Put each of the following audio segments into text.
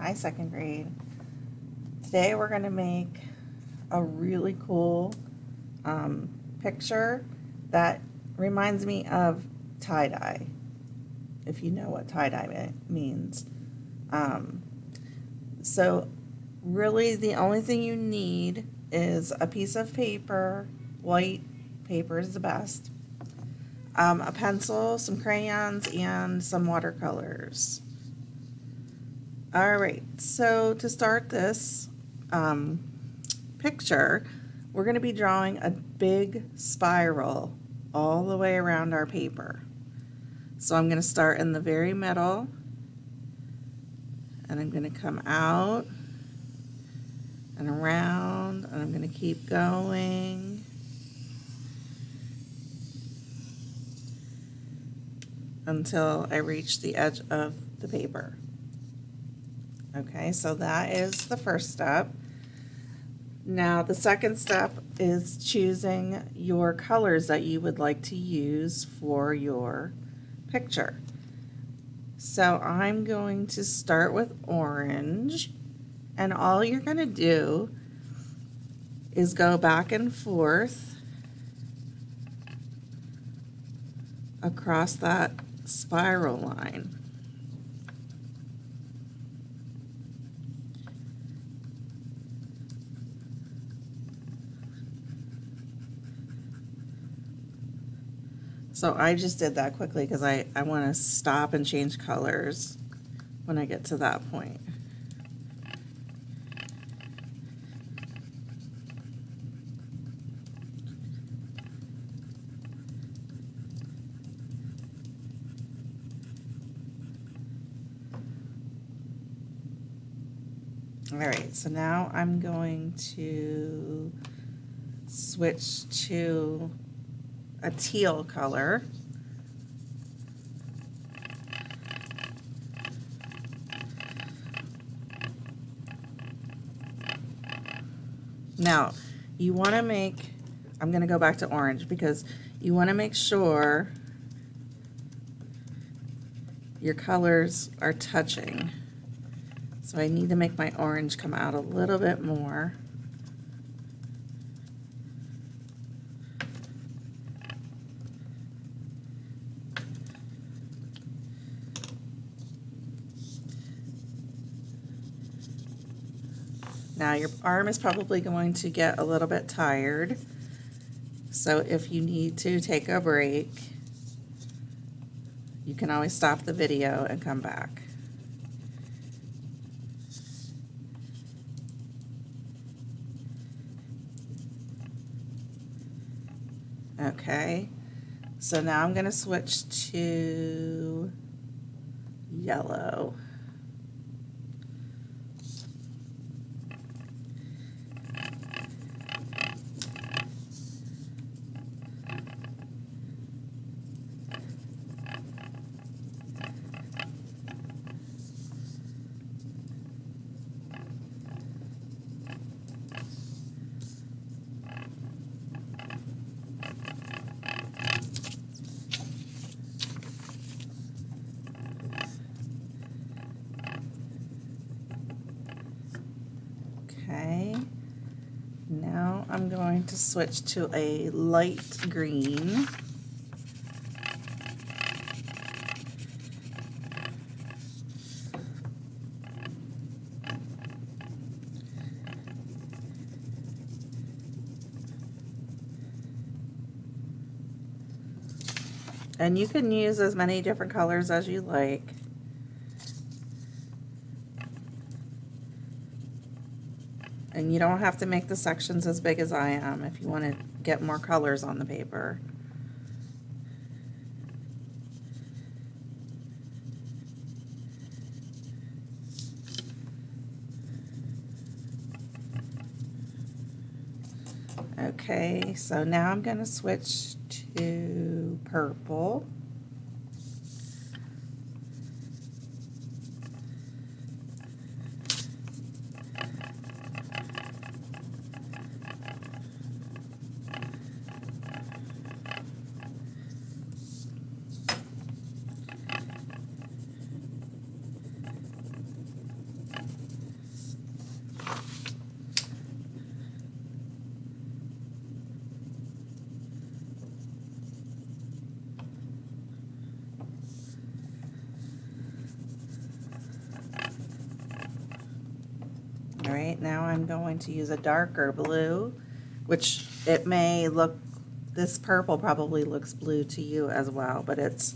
Hi, second grade. Today we're going to make a really cool um, picture that reminds me of tie-dye, if you know what tie-dye means. Um, so really the only thing you need is a piece of paper, white paper is the best, um, a pencil, some crayons, and some watercolors. All right, so to start this um, picture, we're going to be drawing a big spiral all the way around our paper. So I'm going to start in the very middle, and I'm going to come out and around, and I'm going to keep going. until I reach the edge of the paper. Okay, so that is the first step. Now the second step is choosing your colors that you would like to use for your picture. So I'm going to start with orange and all you're going to do is go back and forth across that spiral line. So I just did that quickly because I, I want to stop and change colors when I get to that point. All right, so now I'm going to switch to a teal color. Now, you want to make, I'm going to go back to orange because you want to make sure your colors are touching. So I need to make my orange come out a little bit more. Now your arm is probably going to get a little bit tired. So if you need to take a break, you can always stop the video and come back. Okay, so now I'm going to switch to yellow. Okay, now I'm going to switch to a light green. And you can use as many different colors as you like. And you don't have to make the sections as big as I am if you want to get more colors on the paper. Okay, so now I'm going to switch to purple. Right, now I'm going to use a darker blue, which it may look, this purple probably looks blue to you as well, but it's,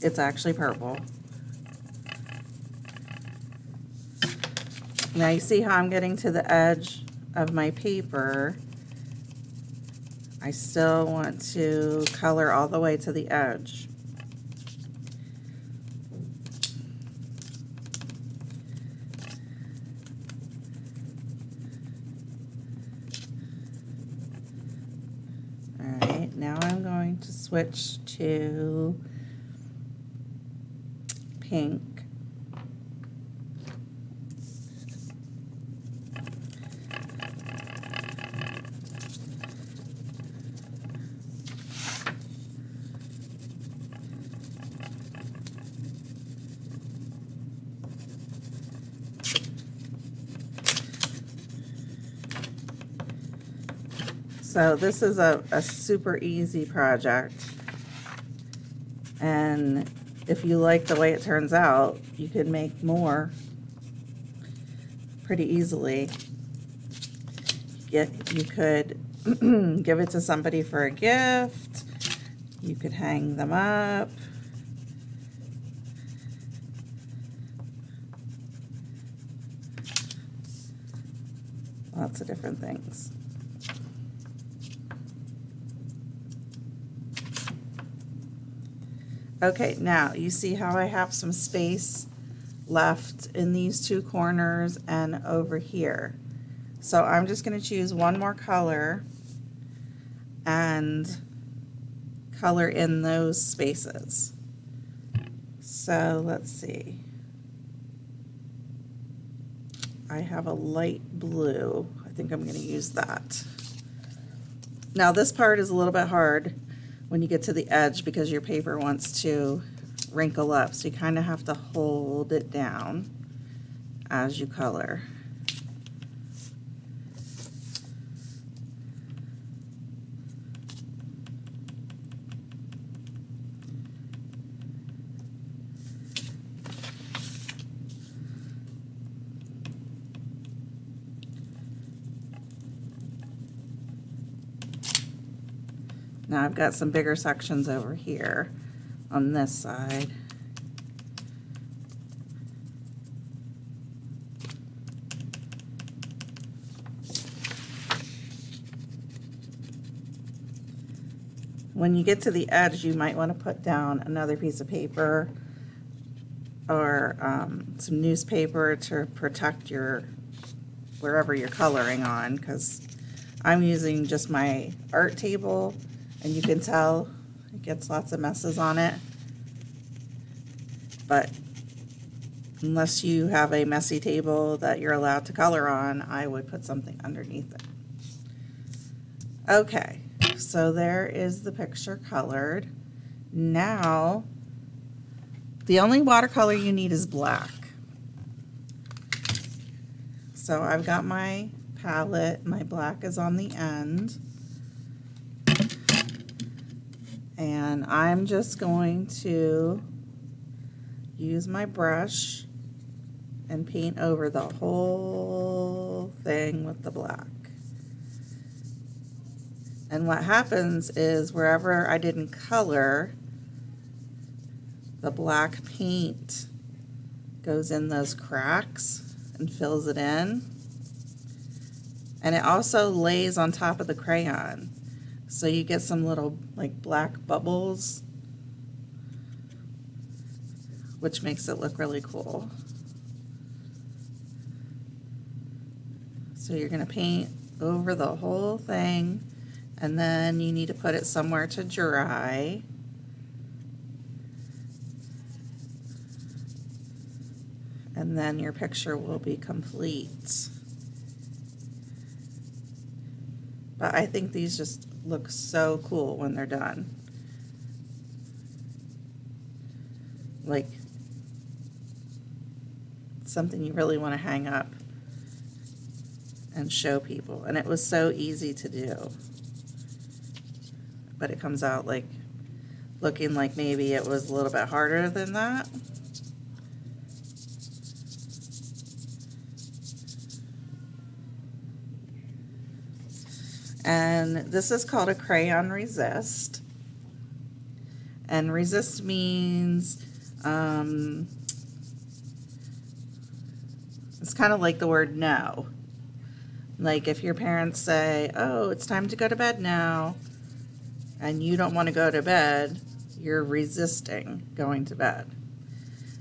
it's actually purple. Now you see how I'm getting to the edge of my paper. I still want to color all the way to the edge. Now I'm going to switch to pink. So this is a, a super easy project. And if you like the way it turns out, you can make more pretty easily. Get, you could give it to somebody for a gift. You could hang them up. Lots of different things. Okay, now you see how I have some space left in these two corners and over here. So I'm just going to choose one more color and color in those spaces. So let's see. I have a light blue. I think I'm going to use that. Now this part is a little bit hard when you get to the edge because your paper wants to wrinkle up. So you kind of have to hold it down as you color. Now I've got some bigger sections over here on this side. When you get to the edge, you might want to put down another piece of paper or um, some newspaper to protect your wherever you're coloring on because I'm using just my art table and you can tell it gets lots of messes on it. But unless you have a messy table that you're allowed to color on, I would put something underneath it. Okay, so there is the picture colored. Now, the only watercolor you need is black. So I've got my palette, my black is on the end. And I'm just going to use my brush and paint over the whole thing with the black. And what happens is wherever I didn't color, the black paint goes in those cracks and fills it in. And it also lays on top of the crayon. So you get some little like black bubbles, which makes it look really cool. So you're going to paint over the whole thing and then you need to put it somewhere to dry. And then your picture will be complete. But I think these just look so cool when they're done. Like something you really want to hang up and show people. And it was so easy to do. But it comes out like looking like maybe it was a little bit harder than that. And this is called a crayon resist. And resist means um, it's kind of like the word no. Like if your parents say, oh, it's time to go to bed now, and you don't want to go to bed, you're resisting going to bed.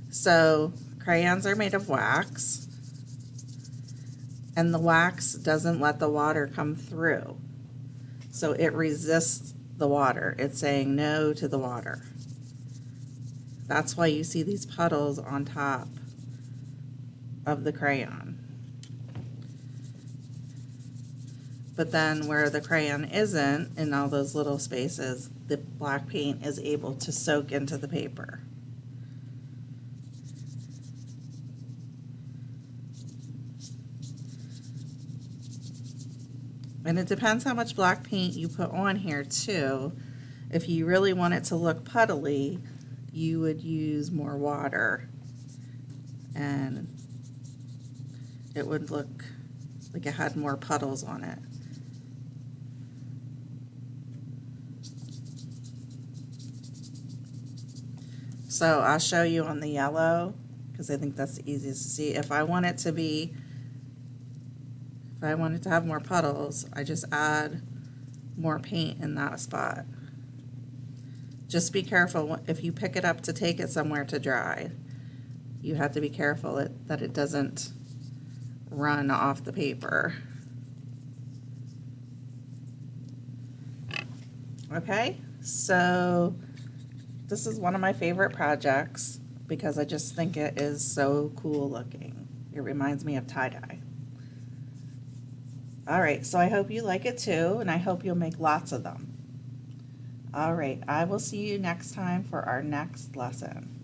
So crayons are made of wax, and the wax doesn't let the water come through. So it resists the water. It's saying no to the water. That's why you see these puddles on top of the crayon. But then where the crayon isn't, in all those little spaces, the black paint is able to soak into the paper. And it depends how much black paint you put on here too. If you really want it to look puddly, you would use more water. And it would look like it had more puddles on it. So I'll show you on the yellow because I think that's the easiest to see. If I want it to be, if I wanted to have more puddles, I just add more paint in that spot. Just be careful if you pick it up to take it somewhere to dry. You have to be careful it, that it doesn't run off the paper. Okay, so this is one of my favorite projects because I just think it is so cool looking. It reminds me of tie-dye. All right, so I hope you like it too, and I hope you'll make lots of them. All right, I will see you next time for our next lesson.